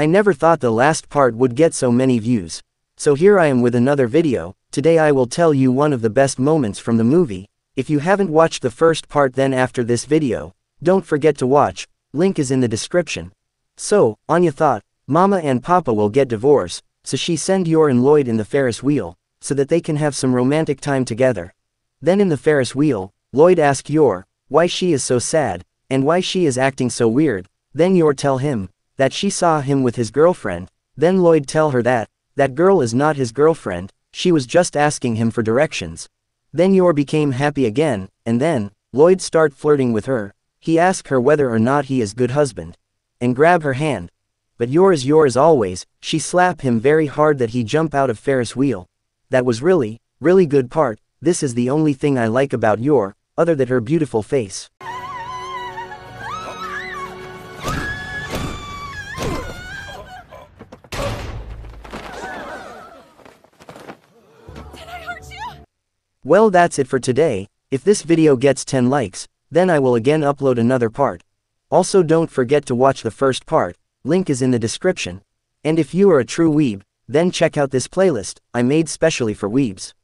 I never thought the last part would get so many views. So here I am with another video, today I will tell you one of the best moments from the movie, if you haven't watched the first part then after this video, don't forget to watch, link is in the description. So, Anya thought, Mama and Papa will get divorced, so she send Yor and Loid in the Ferris wheel, so that they can have some romantic time together. Then in the Ferris wheel, Loid asked Yor, why she is so sad, and why she is acting so weird, then Yor tell him, that she saw him with his girlfriend, then Loid tell her that, that girl is not his girlfriend, she was just asking him for directions. Then Yor became happy again, and then, Loid start flirting with her, he ask her whether or not he is good husband. And grab her hand. But Yor is yours always, she slap him very hard that he jump out of Ferris wheel. That was really, really good part, this is the only thing I like about Yor, other than her beautiful face. Well that's it for today, if this video gets 10 likes, then I will again upload another part. Also don't forget to watch the first part, link is in the description. And if you are a true weeb, then check out this playlist, I made specially for weebs.